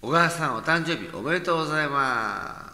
小川さんお誕生日おめでとうございます。